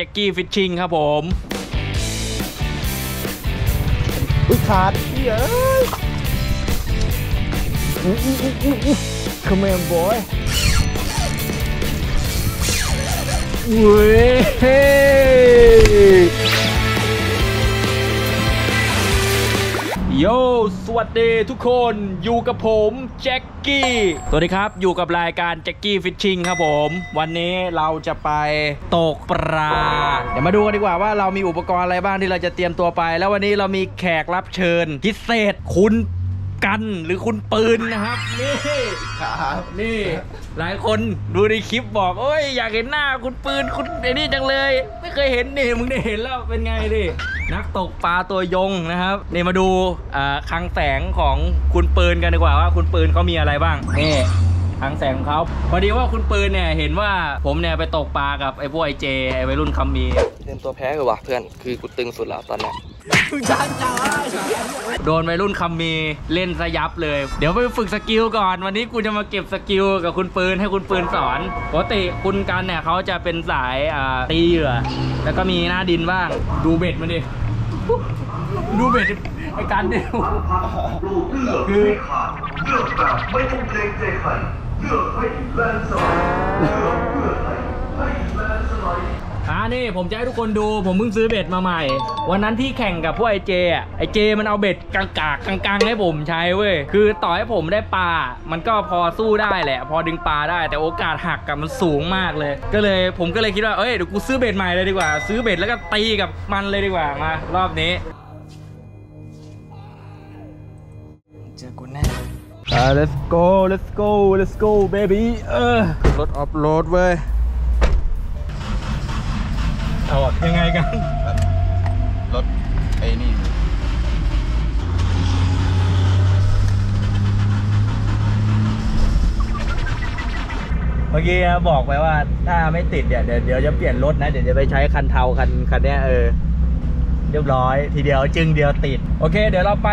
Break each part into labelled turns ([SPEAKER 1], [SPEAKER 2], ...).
[SPEAKER 1] แจ็กกี้ฟิชชิงครับผม
[SPEAKER 2] อุ้ยขาดเย้ยอู้อู้อู้อู้อู้ Come on boy เว้ย
[SPEAKER 1] โย สวัสดีทุกคนอยู่กับผมแจ็คกี้ สวัสดีครับอยู่กับรายการแจ็คกี้ฟิชชิงครับผม วันนี้เราจะไปตกปลา เดี๋ยวมาดูกันดีกว่าว่าเรามีอุปกรณ์อะไรบ้างที่เราจะเตรียมตัวไป แล้ววันนี้เรามีแขกรับเชิญพิเศษคุณ กันหรือคุณปืนนะครับ นี่
[SPEAKER 2] ครับ
[SPEAKER 1] นี่ หลายคนดูในคลิปบอกโอ้ยอยากเห็นหน้าคุณปืนคุณไอ้นี่จังเลย ไม่เคยเห็นนี่มึงได้เห็นแล้วเป็นไงดินักตกปลาตัวยงนะครับนี่มาดูคลังแสงของคุณปืนกันดีกว่าว่าคุณปืนเขามีอะไรบ้างนี่คลังแสงของเขาพอดีว่าคุณปืนเนี่ยเห็นว่าผมเนี่ยไปตกปลากับไอ้พวกไอเจไอ้วัยรุ่นคำมี
[SPEAKER 3] เตรียมตัวแพ้เลยว่ะเพื่อนคือกูตึงสุดแล้วตอน เนี้ย
[SPEAKER 1] โดนวัยรุ่นคำมีเล่นซะยับเลย เดี๋ยวไปฝึก skill ก่อน วันนี้กูจะมาเก็บ skill กับคุณปืนให้คุณปืนสอนปกติคุณกันเนี่ยเขาจะเป็นสายตีเหยื่อ แล้วก็มีหน้าดินบ้าง ดูเบ็ดมันดิ ดูเบ็ดไอ้กันเนี่ยคือ
[SPEAKER 4] เลือกแบบไม่ต้องเกรงใจใครเลือกให้ landslide เลือกเพื่อให้ให้ land
[SPEAKER 1] อ่านี่ผมจะให้ทุกคนดูผมเพิ่งซื้อเบ็ดมาใหม่ วันนั้นที่แข่งกับพวกไอเจอะไอเจมันเอาเบ็ดกากากๆกลางๆให้ผมใช้เว้ยคือต่อให้ผมได้ปลา มันก็พอสู้ได้แหละ พอดึงปลาได้แต่โอกาสหักกับมันสูงมากเลย ก็เลยผมก็เลยคิดว่าเอ้ยเดี๋ยวกูซื้อเบ็ดใหม่เลยดีกว่า ซื้อเบ็ดแล้วก็ตีกับมันเลยดีกว่ามารอบนี้
[SPEAKER 3] เจอกูแน่
[SPEAKER 2] อ่า let's go let's go let's go baby เออ
[SPEAKER 3] รถออฟโรดเว้ย
[SPEAKER 1] เอาอะยังไงกัน
[SPEAKER 2] รถไอ้นี่
[SPEAKER 1] เมื่อกี้บอกไปว่าถ้าไม่ติดเนี่ยเดี๋ยวเดี๋ยวจะเปลี่ยนรถนะ เดี๋ยวจะไปใช้คันเทาคันคันเนี้ยเออเรียบร้อย ทีเดียวจึงเดียวติด โอเค เดี๋ยวเราไป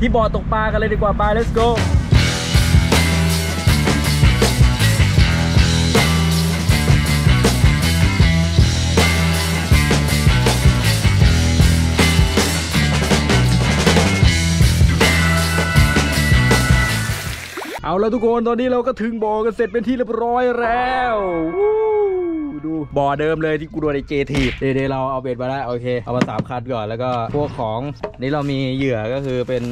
[SPEAKER 1] ที่บ่อตกปลากันเลยดีกว่าไป let's go เอาแล้วทุกคนตอนนี้เราก็ถึงบ่อกันเสร็จเป็นที่เรียบร้อยแล้วดูบ่อเดิมเลยที่กูโดนไอเจทีบเดี๋ยวเราเอาเบ็ดมาแล้วโอเค เอามาสามคันก่อนแล้วก็พวกของนี่เรามีเหยื่อก็คือเป็น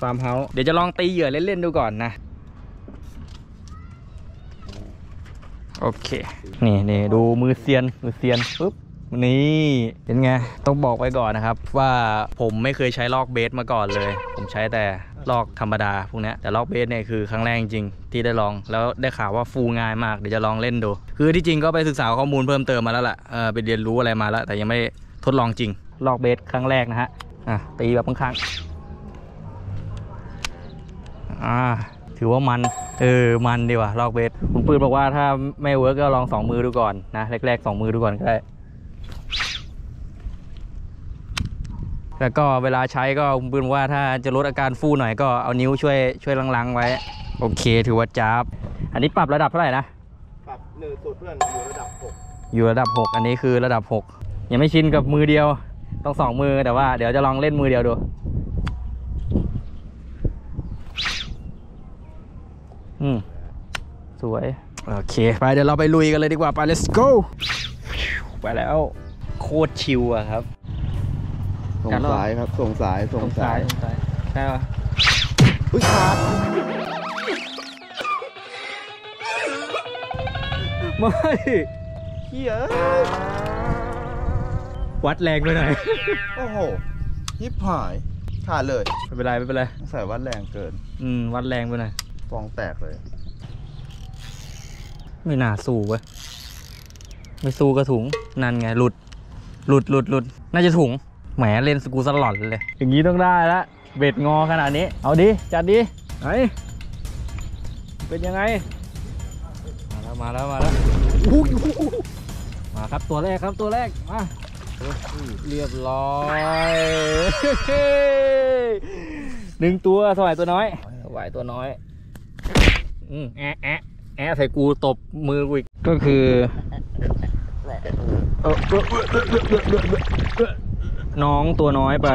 [SPEAKER 1] ฟาร์มเฮาส์เดี๋ยวจะลองตีเหยื่อเล่นๆดูก่อนนะโอเค นี่นี่ดูมือเซียน มือเซียนปุ๊บนี่เป็นไง ต้องบอกไว้ก่อนนะครับ ว่าผมไม่เคยใช้รอก bait มาก่อนเลย ผมใช้แต่ รอกธรรมดาพวกนี้แต่รอก bait เนี่ยคือครั้งแรกจริงที่ได้ลอง แล้วได้ข่าวว่าฟูง่ายมากเดี๋ยวจะลองเล่นดู คือที่จริงก็ไปศึกษาข้อมูลเพิ่มเติมมาแล้วล่ะเออไปเรียนรู้อะไรมาแล้ว แต่ยังไม่ทดลองจริง รอก bait ครั้งแรกนะฮะอะตีแบบข้างๆอ่าถือว่ามัน เออ มันดีว่ะรอก bait คุณปืนบอกว่าถ้าไม่ work ก็ลองสองมือดูก่อนนะแรกๆสองมือดูก่อนก็ได้ แล้วก็เวลาใช้ก็คุณปืนบอกว่าถ้าจะลดอาการฟูหน่อยก็เอานิ้วช่วยช่วยรั้งๆไว้ โอเคถือว่าจับอันนี้ปรับระดับเท่าไหร่นะ
[SPEAKER 2] ปรับหนึ่งสุดเพื่อนอยู่ระดับ
[SPEAKER 1] อยู่ระดับ 6 อันนี้คือระดับ 6 ยังไม่ชินกับมือเดียวต้องสองมือแต่ว่าเดี๋ยวจะลองเล่นมือเดียวดูอืมสวย โอเค ไปเดี๋ยวเราไปลุยกันเลยดีกว่า ไป let's go ไปแล้ว โคตรชิวอะครับ
[SPEAKER 2] 6 ส่งสายครับ ส่งสาย ส่งสาย
[SPEAKER 1] ใช่ใช่ปะ
[SPEAKER 2] อุ้ยขาด
[SPEAKER 1] ไม่
[SPEAKER 2] เฮีย
[SPEAKER 1] วัดแรงไปหน่อย
[SPEAKER 2] โอ้โหยิบหาย ขาดเลย
[SPEAKER 1] ไม่เป็นไร ไม่เป็นไร
[SPEAKER 2] ใส่วัดแรงเกิน
[SPEAKER 1] อืม วัดแรงไปหน่อย
[SPEAKER 2] ฟองแตกเลย
[SPEAKER 1] ไม่น่าสู้เว้ย ไม่สู้ก็ถุง นั่นไง หลุด หลุดหลุดหลุด น่าจะถุง แหมเล่นสกูสลอดเลย อย่างนี้ต้องได้ละเบ็ดงอขนาดนี้ เอาดิ จัดดิไหนเป็นยังไง มาแล้ว มาแล้ว มาแล้วอู้ยมาครับตัวแรกครับตัวแรก มา เรียบร้อยหนึ่งตัวสวายตัวน้อยสวายตัวน้อยอืมแอะแอะแอะใส่กูตบมือกูอีกก็คือ น้องตัวน้อยไป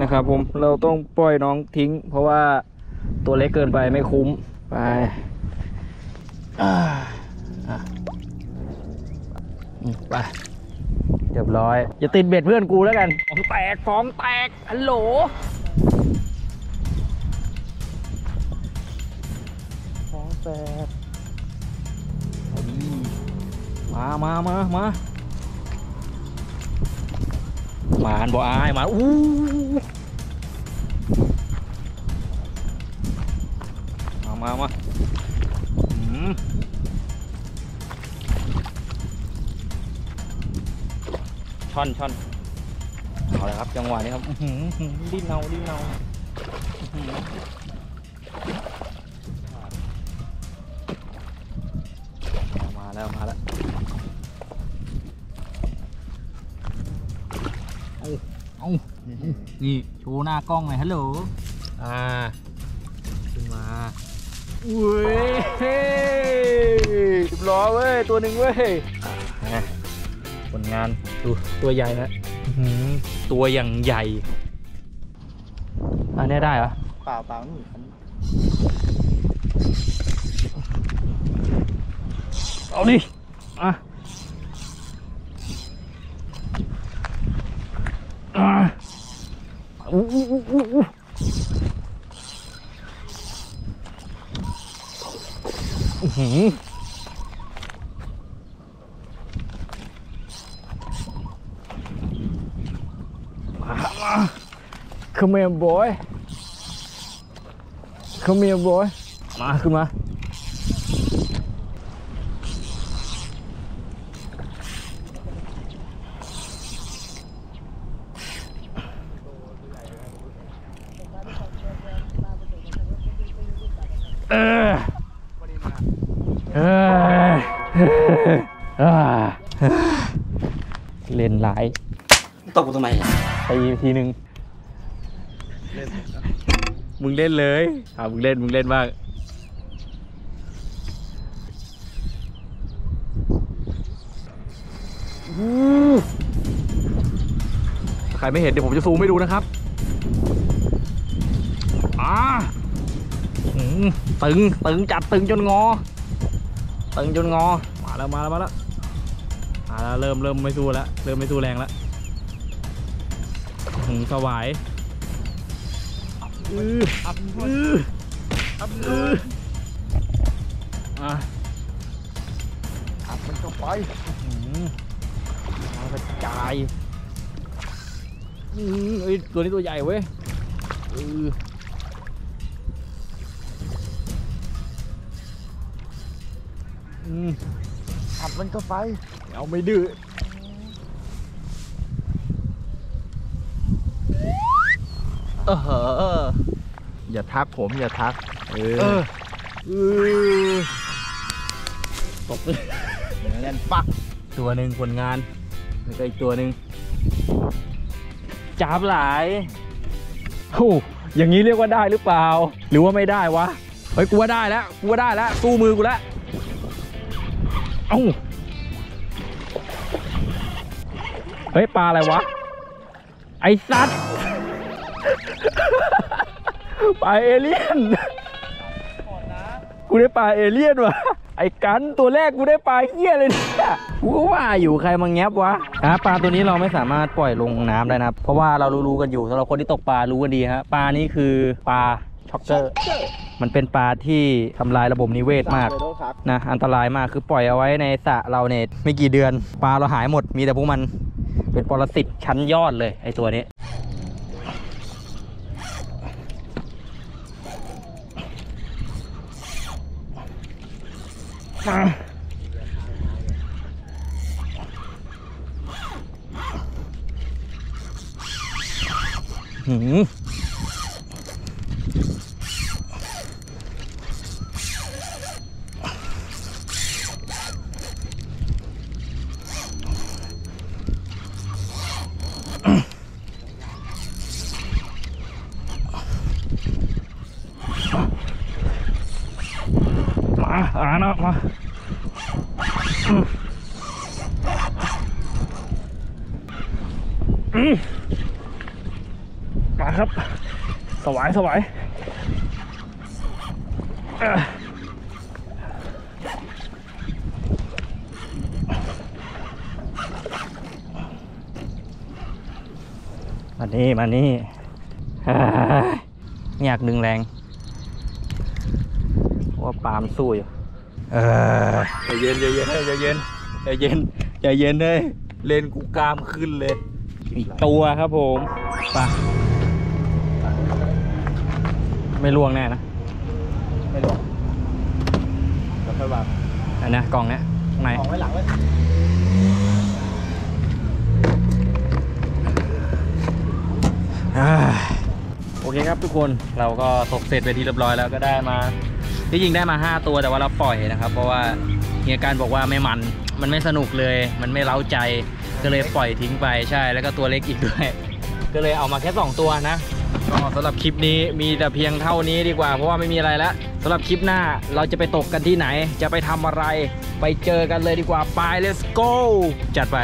[SPEAKER 1] นะครับ ผมเราต้องปล่อยน้องทิ้ง เพราะว่าตัวเล็กเกินไปไม่คุ้มไปไปเรียบร้อย อย่าติดเบ็ดเพื่อนกูแล้วกันฟองแตกฟองแตกฮัลโหลฟองแตกมามามามา มาอันบ่อายมาอู้มามามาช่อนช่อนเอาเลยครับจังหวะนี้ครับดิ้นเนาดิ้นเนา เอาเอานี่โชว์หน้ากล้องหน่อยฮัลโหลอ่าขึ้นมาเว้ยเฮ้ยเรียบร้อยเว้ย ตัวหนึ่งเว้ยอะผลงานดูตัวใหญ่นะอื้อหือตัวอย่างใหญ่อันนี้ได้เหรอ
[SPEAKER 2] เปล่าเปล่านู่น
[SPEAKER 1] เอาดิอะอะอู้อู้อู้อู้อู้อื้อหือมามา Come here boy Come here boy มาขึ้นมาเออเออเออเล่นหลาย
[SPEAKER 3] ตกกูทำไมอะ
[SPEAKER 1] ไปทีหนึ่ง มึงเล่นเลยอ่ามึงเล่นมึงเล่นบ้างใครไม่เห็นเดี๋ยวผมจะซูมให้ดูนะครับอ่าอืมตึงตึงจัดตึงจนงอ ตึงจนงอ มาแล้วมาแล้วมาแล้วมาแล้วเริ่มเริ่มไม่สู้แล้วเริ่มไม่สู้แรงแล้วหงสวาย อืออืออืออะ
[SPEAKER 2] อัดมันเข้าไป
[SPEAKER 1] อืมมากระจายอืมเอ้ยตัวนี้ตัวใหญ่เว้ยอืออืม
[SPEAKER 2] อัดมันเข้าไป
[SPEAKER 1] เอาไม่ดื้อ
[SPEAKER 2] เอออย่าทักผมอย่าทัก เอ
[SPEAKER 1] เอ
[SPEAKER 2] อ
[SPEAKER 1] เออตบเลย
[SPEAKER 2] แน่นปัก
[SPEAKER 1] ตัวหนึ่งผลงานแล้วก็อีกตัวหนึ่งจับหลายโอ้อย่างนี้เรียกว่าได้หรือเปล่า หรือว่าไม่ได้วะ เฮ้ย กูว่าได้แล้ว กูว่าได้แล้วสู้มือกูแล้ว เอ้า เฮ้ย ปลาอะไรวะ ไอสัตว์ ปลาเอเลี่ยนกูได้ปลาเอเลี่ยนวะไอ้กันตัวแรกกูได้ปลาเหี้ยเลยเนี่ยกูก็ว่าอยู่ใครมาแงบวะอะปลาตัวนี้เราไม่สามารถปล่อยลงน้ำได้นะครับ เพราะว่าเรารู้ๆกันอยู่สำหรับคนที่ตกปลารู้กันดีฮะปลานี้คือปลาช็อกเกอร์มันเป็นปลาที่ทำลายระบบนิเวศมาก
[SPEAKER 2] เลยต้องทัก
[SPEAKER 1] นะอันตรายมากคือปล่อยเอาไว้ในสระเราเนี่ยไม่กี่เดือน ปลาเราหายหมดมีแต่พวกมันเป็นปรสิตชั้นยอดเลยไอ้ตัวนี้ หืม มาอ่านะมาอืมอืมาครับ สวายสวายมานี่มานี่อยากดึงแรง ว่าปาล์มสู้อยู่เออใจเย็นใจเย็นใจเย็นใจเย็นใจเย็นเลยเลนกูกล้ามขึ้นเลย อีกตัวครับผมไปะไม่ล่วงแน่นะ
[SPEAKER 2] ไม่ลงแล้วค่อยวาง
[SPEAKER 1] อันนะกล่องเนี้ยข้างใน
[SPEAKER 2] ของไว้หลังไว้
[SPEAKER 1] อ่าโอเคครับทุกคนเราก็ตกเสร็จไปที่เรียบร้อยแล้วก็ได้มา ที่จริงได้มา 5 ตัวแต่ว่าเราปล่อยนะครับ เพราะว่าเฮียการบอกว่าไม่มันมันไม่สนุกเลย มันไม่เล้าใจก็เลยปล่อยทิ้งไปใช่แล้วก็ตัวเล็กอีกด้วย ก็เลยเอามาแค่ 2 ตัวนะก็สำหรับคลิปนี้มีแต่เพียงเท่านี้ดีกว่า เพราะว่าไม่มีอะไรแล้วสำหรับคลิปหน้าเราจะไปตกกันที่ไหน จะไปทำอะไร ไปเจอกันเลยดีกว่าไป let's go จัดไป